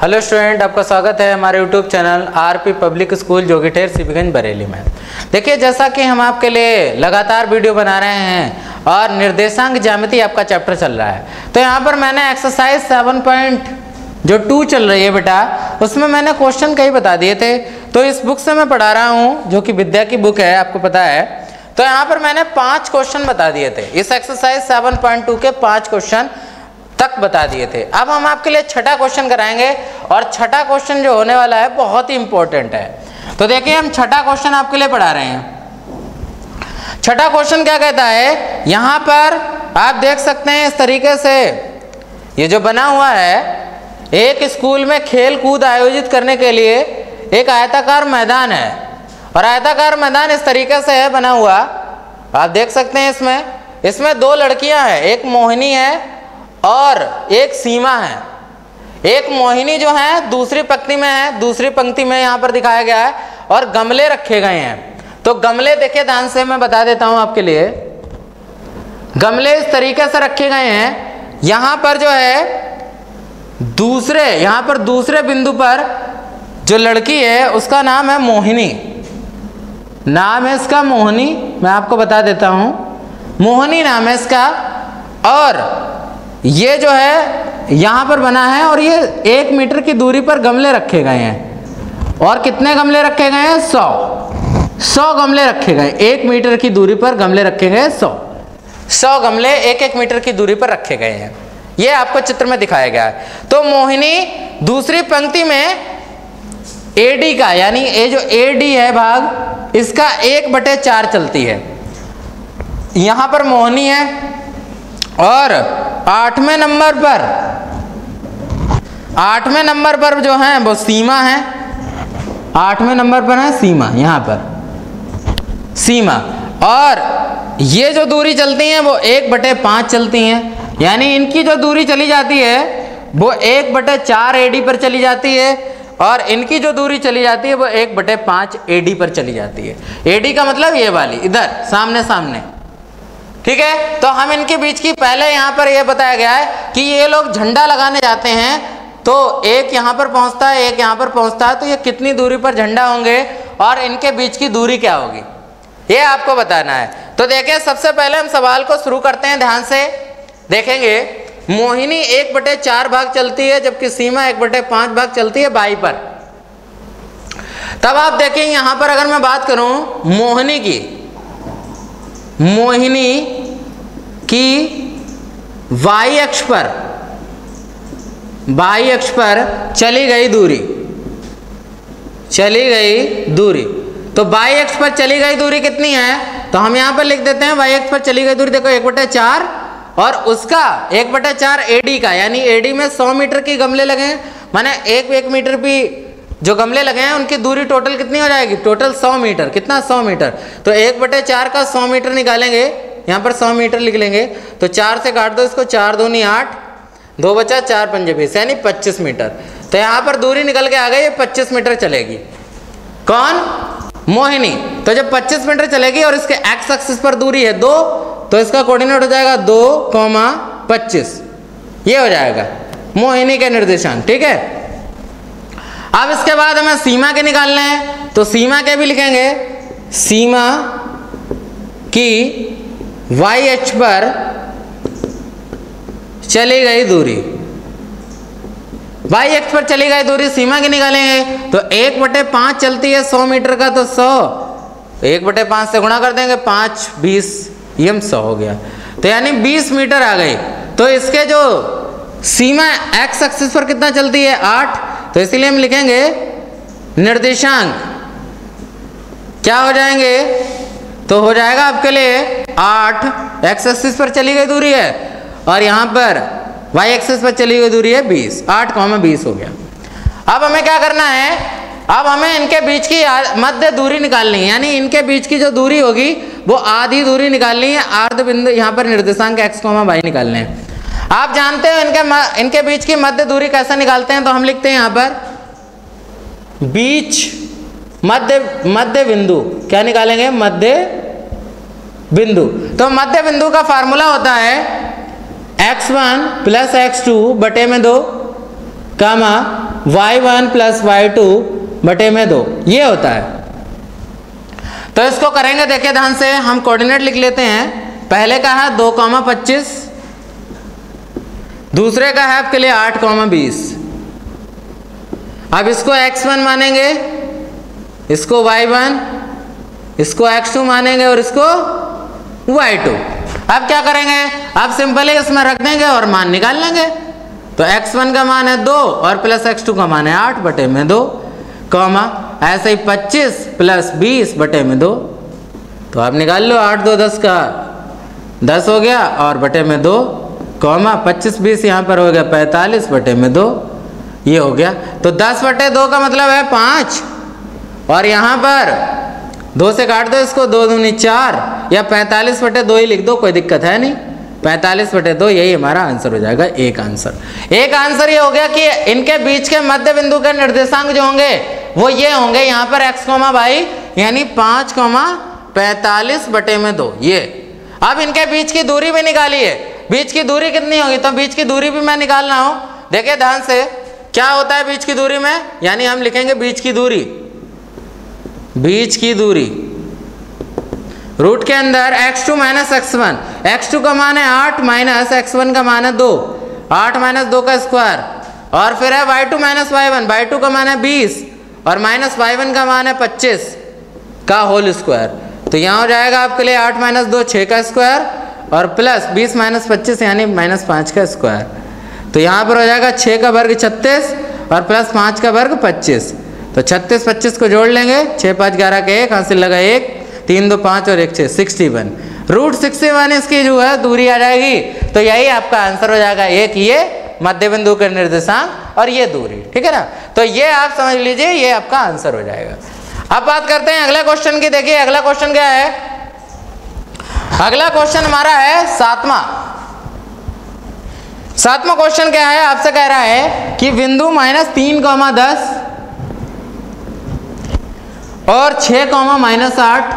Student आपका स्वागत है हमारे YouTube channel RP public school Jogither Sibiganj Bareilly में। देखिए, जैसा कि हम आपके लिए लगातार वीडियो बना रहे हैं और निर्देशांक ज्यामिति आपका चैप्टर चल रहा है। तो यहाँ पर मैंने एक्सरसाइज सेवन पॉइंट जो टू चल रही है बेटा, उसमें मैंने क्वेश्चन कई बता दिए थे। तो इस बुक से मैं पढ़ा रहा हूँ, जो कि विद्या की बुक है, आपको पता है। तो यहाँ पर मैंने पाँच क्वेश्चन बता दिए थे। इस एक्सरसाइज सेवन पॉइंट टू के पाँच क्वेश्चन तक बता दिए थे। अब हम आपके लिए छठा क्वेश्चन कराएँगे और छठा क्वेश्चन जो होने वाला है, बहुत ही इंपॉर्टेंट है। तो देखिए, हम छठा क्वेश्चन आपके लिए पढ़ा रहे हैं। छठा क्वेश्चन क्या कहता है? यहाँ पर आप देख सकते हैं इस तरीके से। ये जो बना हुआ है, एक स्कूल में खेल कूद आयोजित करने के लिए एक आयताकार मैदान है। और आयताकार मैदान इस तरीके से है, बना हुआ। आप देख सकते हैं इसमें। इसमें दो लड़कियाँ हैं, एक मोहिनी है और एक सीमा है। एक मोहिनी जो है, दूसरी पंक्ति में है, दूसरी पंक्ति में यहाँ पर दिखाया गया है और गमले रखे गए हैं। तो गमले देखे ध्यान से मैं बता देता हूँ आपके लिए। गमले इस तरीके से रखे गए हैं, यहाँ पर जो है, दूसरे, यहाँ पर दूसरे बिंदु पर जो लड़की है, उसका नाम है मोहिनी। नाम है इसका मोहिनी, मैं आपको बता देता हूँ। मोहिनी नाम है इसका, और ये जो है, यहाँ पर बना है और ये एक मीटर की दूरी पर गमले रखे गए हैं। और कितने गमले रखे गए हैं? सौ। सौ गमले रखे गए। एक मीटर की दूरी पर गमले रखे गए सौ। सौ गमले एक एक मीटर की दूरी पर रखे गए हैं। ये आपको चित्र में दिखाया गया है। तो मोहिनी, दूसरी पंक्ति में एडी का, यानी ये जो एडी है भाग, इसका एक बटे चार चलती है। यहाँ पर मोहिनी है। और आठवें नंबर पर, आठवें नंबर पर जो है, वो सीमा है। आठवें नंबर पर है सीमा, यहाँ पर। सीमा, और ये जो दूरी चलती हैं, वो एक बटे पाँच चलती हैं। यानी इनकी जो दूरी चली जाती है, वो एक बटे चार एडी पर चली जाती है, और इनकी जो दूरी चली जाती है, वो एक बटे पाँच एडी पर चली जाती है। एडी का मतलब ये वाली, इधर, सामने सामने। ठीक है? तो हम इनके बीच की पहले यहाँ पर यह बताया गया है कि ये लोग झंडा लगाने जाते हैं तो एक यहाँ पर पहुँचता है, एक यहाँ पर पहुँचता है तो ये कितनी दूरी पर झंडा होंगे और इनके बीच की दूरी क्या होगी? ये आपको बताना है। तो देखिए, सबसे पहले हम सवाल को शुरू करते हैं ध्यान से। देखेंगे, मोहिनी एक बटे चार भाग चलती है, जबकि सीमा एक बटे पाँच भाग चलती है बाई पर। तब आप देखेंगे यहाँ पर अगर मैं बात करूँ मोहिनी की, मोहिनी की वाई अक्ष पर, वाई अक्ष पर चली गई दूरी, चली गई दूरी। तो वाई अक्ष पर चली गई दूरी कितनी है? तो हम यहाँ पर लिख देते हैं, वाई अक्ष पर चली गई दूरी देखो, एक बटे चार, और उसका एक बटे चार एडी का, यानी एडी में सौ मीटर की गमले लगे हैं। माने एक एक मीटर भी जो गमले लगे हैं, उनकी दूरी टोटल कितनी हो जाएगी? टोटल सौ मीटर, कितना सौ मीटर? तो एक बटे चार का सौ मीटर निकालेंगे यहाँ पर 100 मीटर लिख लेंगे तो चार से काट दो इसको, चार दो नहीं आठ, दो बचा चार पंजे बीस, यानी पच्चीस मीटर। तो यहाँ पर दूरी निकल के आ गई, ये पच्चीस मीटर चलेगी। कौन? मोहिनी। तो जब 25 मीटर चलेगी और इसके एक्स एक्सिस पर दूरी है दो तो इसका कोऑर्डिनेट हो जाएगा दो कौमा पच्चीस। ये हो जाएगा। मोहिनी के निर्देशांक, ठीक है? अब इसके बाद हमें सीमा के निकालने हैं तो सीमा के भी लिखेंगे। सीमा की वाई एच पर चली गई दूरी। वाई एक्स पर चली गई दूरी, सीमा की निकालेंगे। तो एक बटे पाँच चलती है सौ मीटर का तो सौ। एक बटे पाँच से गुणा कर देंगे, पाँच, बीस, ये सौ हो गया। तो यानी बीस मीटर आ गई। तो इसके जो सीमा एक्स एक्सिस पर कितना चलती है? आठ। तो इसलिए हम लिखेंगे निर्देशांक। क्या हो जाएँगे? तो हो जाएगा आपके लिए आठ एक्स एक्सिस पर चली गई दूरी है। और यहाँ पर वाई एक्सिस पर चली गई दूरी है बीस। आठ कौ में बीस हो गया। अब हमें क्या करना है? अब हमें इनके बीच की मध्य दूरी निकालनी है। यानी इनके बीच की जो दूरी होगी, वो आधी दूरी निकालनी है। आर्ध बिंदु यहाँ पर निर्देशांक एक्स कॉमा वाई निकालने हैं। आप जानते हो इनके इनके बीच की मध्य दूरी कैसे निकालते हैं? तो हम लिखते हैं यहाँ पर, बीच मध्य मध्य बिंदु। क्या निकालेंगे? मध्य बिंदु। तो मध्य बिंदु का फार्मूला होता है x one plus x two बटे में दो, comma y one plus y two बटे में दो। ये होता है। तो इसको करेंगे, देखिए ध्यान से, हम कोऑर्डिनेट लिख लेते हैं। पहले का है दो कॉमा पच्चीस, दूसरे का है आपके लिए आठ कॉमा बीस। अब इसको x1 वन मानेंगे, इसको y1 वन इसको x2 टू मानेंगे और इसको y2 टू अब क्या करेंगे? अब सिंपली इसमें रख देंगे और मान निकाल लेंगे। तो x1 का मान है दो और प्लस x2 का मान है आठ बटे में दो कॉमा ऐसे ही पच्चीस प्लस बीस बटे में दो। तो आप निकाल लो आठ दो दस का। दस हो गया और बटे में दो कॉमा पच्चीस बीस यहाँ पर हो गया पैंतालीस बटे में दो। ये हो गया। तो दस बटे दो का मतलब है पाँच। और यहाँ पर दो से काट दो, इसको दो दूनी चार, या पैंतालीस बटे दो ही लिख दो, कोई दिक्कत है नहीं। पैंतालीस बटे दो, यही हमारा आंसर हो जाएगा, एक आंसर। एक आंसर ये हो गया कि इनके बीच के मध्य बिंदु के निर्देशांक जो होंगे, वो ये होंगे, यहाँ पर एक्स कोमा बाई यानी पाँच कोमा पैंतालीस बटे में दो, ये। अब इनके बीच की दूरी भी निकाली है बीच की दूरी कितनी होगी? तो बीच की दूरी भी मैं निकालना हूँ। देखिए ध्यान से, क्या होता है बीच की दूरी में? यानी हम लिखेंगे बीच की दूरी। बीच की दूरी। रूट के अंदर x2 two minus x one x two का मान है आठ माइनस एक्स वन का मान है दो। आठ माइनस दो का स्क्वायर और फिर है y2 two minus y one y two का मान है बीस। और माइनस वाई वन का मान है पच्चीस का होल स्क्वायर तो यहाँ हो जाएगा आपके लिए आठ माइनस दो छः का स्क्वायर और प्लस बीस माइनस पच्चीस यानी माइनस पाँच का स्क्वायर तो यहाँ पर हो जाएगा छः का वर्ग छत्तीस और प्लस पाँच का वर्ग पच्चीस। तो छत्तीस पच्चीस को जोड़ लेंगे छः पाँच, ग्यारह के एक, हासिल लगा एक, तीन, दो, पाँच और एक छः sixty one. Root sixty one इसकी जो है, दूरी आ जाएगी। तो यही आपका आंसर हो जाएगा एक, ये मध्य बिंदु के निर्देशांक और ये दूरी, ठीक है ना? तो ये आप समझ लीजिए, ये आपका आंसर हो जाएगा। अब बात करते हैं अगला क्वेश्चन की। देखिए, अगला क्वेश्चन क्या है? अगला क्वेश्चन हमारा है सातवां। सातवां क्वेश्चन क्या है? आपसे कह रहा है कि बिंदु माइनस तीन, कौमा दस और छ कौमा माइनस आठ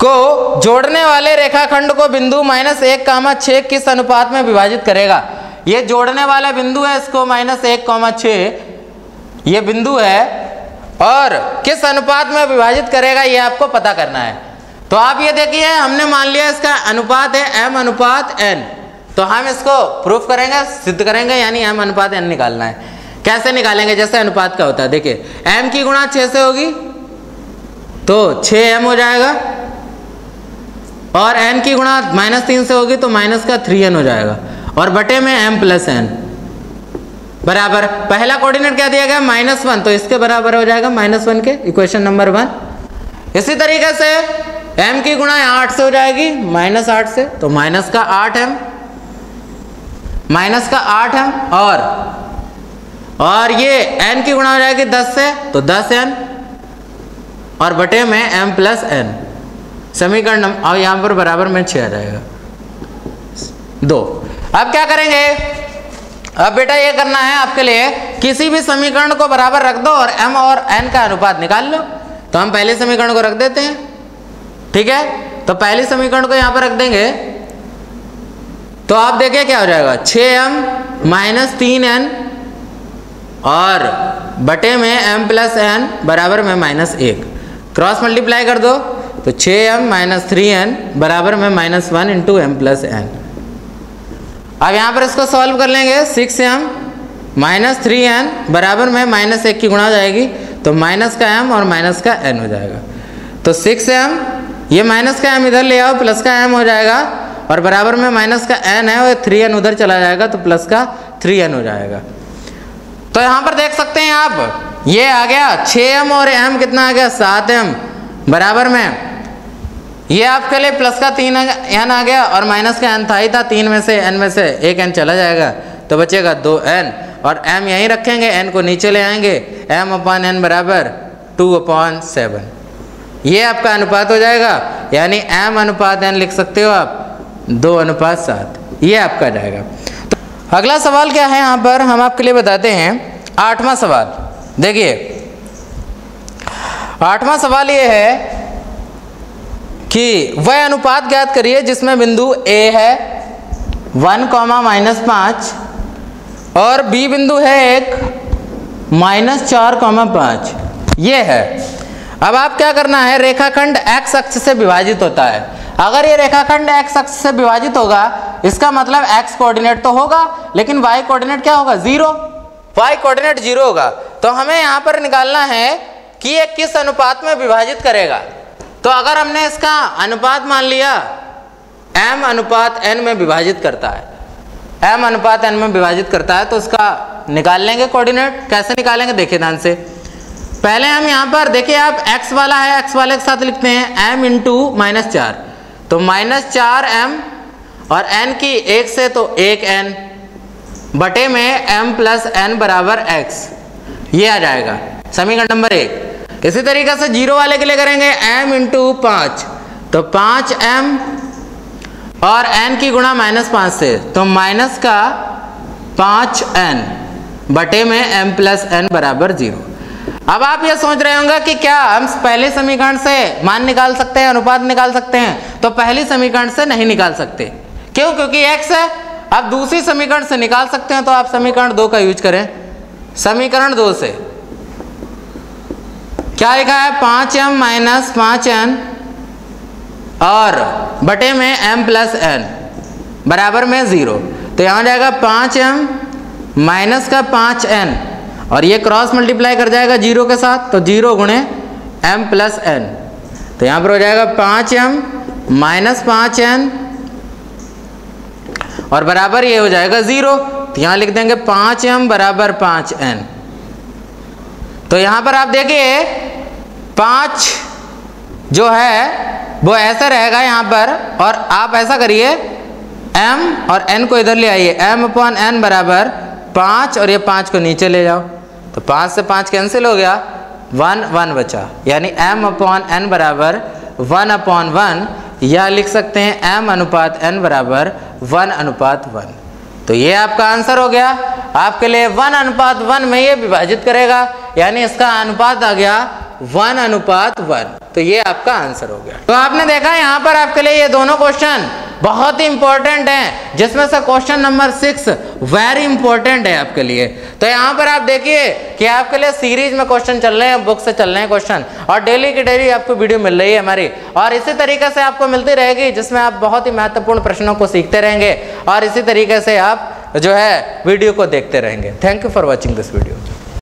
को जोड़ने वाले रेखाखंड को बिंदु माइनस एक कामा छ किस अनुपात में विभाजित करेगा? ये जोड़ने वाला बिंदु है, इसको माइनस एक कॉमा छ ये बिंदु है, और किस अनुपात में विभाजित करेगा, ये आपको पता करना है। तो आप ये देखिए, हमने मान लिया इसका अनुपात है एम अनुपात एन तो हम इसको प्रूफ करेंगे, सिद्ध करेंगे, यानी एम अनुपात एन निकालना है। कैसे निकालेंगे? जैसे अनुपात का होता है। देखिए एम की गुणा छः से होगी तो छ एम हो जाएगा, और एन की गुणा माइनस तीन से होगी तो माइनस का थ्री एन हो जाएगा। और बटे में एम प्लस एन बराबर। पहला कोऑर्डिनेट क्या दिया गया? माइनस वन तो इसके बराबर हो जाएगा माइनस वन के इक्वेशन नंबर वन इसी तरीके से एम की गुणा आठ से हो जाएगी माइनस आठ से तो माइनस का आठ एम माइनस का आठ एम और और ये एन की गुणा हो जाएगी दस से तो दस एन और बटे में एम प्लस एन समीकरण और यहाँ पर बराबर में छः आ जाएगा दो। अब क्या करेंगे? अब बेटा ये करना है आपके लिए, किसी भी समीकरण को बराबर रख दो और एम और एन का अनुपात निकाल लो। तो हम पहले समीकरण को रख देते हैं। ठीक है? तो पहले समीकरण को यहाँ पर रख देंगे। तो आप देखिए क्या हो जाएगा। छ एम माइनस तीन एन और बटे में एम प्लस एन बराबर में माइनस एक। क्रॉस मल्टीप्लाई कर दो तो छ एम माइनस थ्री एन बराबर में minus one into m plus n अब यहाँ पर इसको सॉल्व कर लेंगे six m minus three n बराबर में माइनस एक की गुणा हो जाएगी तो माइनस का एम और माइनस का एन हो जाएगा। तो सिक्स एम ये माइनस का एम इधर ले आओ प्लस का एम हो जाएगा, और बराबर में माइनस का एन है और थ्री एन उधर चला जाएगा तो प्लस का थ्री एन हो जाएगा। तो यहाँ पर देख सकते हैं आप, ये आ गया छ एम और एम कितना आ गया? सात एम बराबर में। ये आपके लिए प्लस का तीन एन आ गया और माइनस का एन था ही था, तीन में से एन में से एक एन चला जाएगा। तो बचेगा दो एन और एम यहीं रखेंगे एन को नीचे ले आएँगे। एम अपॉन एन बराबर टू अपॉन सेवन ये आपका अनुपात हो जाएगा, यानी एम अनुपात एन लिख सकते हो आप, दो अनुपात सात। ये आपका जाएगा। अगला सवाल क्या है यहाँ पर? हम आपके लिए बताते हैं। आठवां सवाल। देखिए। आठवां सवाल ये है कि वह अनुपात ज्ञात करिए जिसमें बिंदु ए है, वन कॉमा माइनस पाँच, और बी बिंदु है एक माइनस चार कॉमा पाँच। ये है। अब आप क्या करना है? रेखाखंड एक्स अक्ष से विभाजित होता है। अगर ये रेखाखंड एक्स अक्ष से विभाजित होगा इसका मतलब एक्स कोऑर्डिनेट तो होगा, लेकिन वाई कोऑर्डिनेट क्या होगा? ज़ीरो वाई कोऑर्डिनेट ज़ीरो होगा। तो हमें यहाँ पर निकालना है कि ये किस अनुपात में विभाजित करेगा। तो अगर हमने इसका अनुपात मान लिया, m अनुपात n में विभाजित करता है। m अनुपात n में विभाजित करता है तो उसका निकाल लेंगे कोऑर्डिनेट कैसे निकालेंगे? देखिए ध्यान से। पहले हम यहाँ पर, देखिए आप, x वाला है, x वाले के साथ लिखते हैं, m इंटू माइनस चार। तो माइनस चार एम और n की एक से तो एक n, बटे में m प्लस एन बराबर एक्स ये आ जाएगा। समीकरण नंबर एक। इसी तरीके से ज़ीरो वाले के लिए करेंगे m इंटू पाँच। तो पाँच एम और n की गुणा माइनस पाँच से। तो माइनस का पाँच एन बटे में m प्लस एन बराबर ज़ीरो। अब आप ये सोच रहे होंगे कि क्या हम पहले समीकरण से मान निकाल सकते हैं, अनुपात निकाल सकते हैं? तो पहली समीकरण से नहीं निकाल सकते। क्यों? क्योंकि x है। आप दूसरी समीकरण से निकाल सकते हैं तो आप समीकरण दो का यूज़ करें। समीकरण दो से। क्या लिखा है? पाँच एम माइनस पाँच एन और बटे में m प्लस एन बराबर में ज़ीरो तो यहाँ जाएगा पाँच एम माइनस का पाँच एन और ये क्रॉस मल्टीप्लाई कर जाएगा ज़ीरो के साथ तो ज़ीरो गुणे एम प्लस एन तो यहाँ पर हो जाएगा पाँच एम माइनस पाँच एन और बराबर ये हो जाएगा ज़ीरो। तो यहाँ लिख देंगे पाँच एम बराबर पाँच एन। तो यहाँ पर आप देखिए, पाँच जो है, वो ऐसा रहेगा यहाँ पर, और आप ऐसा करिए m और n को इधर ले आइए। m अपॉन एन बराबर पाँच, और ये पाँच को नीचे ले जाओ। तो पाँच से पाँच कैंसिल हो गया। वन वन बचा। यानी m अपॉन एन बराबर वन अपॉन वन या लिख सकते हैं m अनुपात n बराबर वन अनुपात वन तो ये आपका आंसर हो गया। आपके लिए वन अनुपात वन में ये विभाजित करेगा। यानी इसका अनुपात आ गया वन अनुपात वन तो ये आपका आंसर हो गया। तो आपने देखा यहाँ पर आपके लिए ये दोनों क्वेश्चन बहुत ही इंपॉर्टेंट हैं, जिसमें से question number six very important है आपके लिए। तो यहाँ पर आप देखिए कि आपके लिए सीरीज़ में क्वेश्चन चल रहे हैं बुक से चल रहे हैं क्वेश्चन और डेली की डेली आपको वीडियो मिल रही है हमारी। और इसी तरीके से आपको मिलती रहेगी, जिसमें आप बहुत ही महत्वपूर्ण प्रश्नों को सीखते रहेंगे। और इसी तरीके से आप जो है वीडियो को देखते रहेंगे। Thank you for watching this video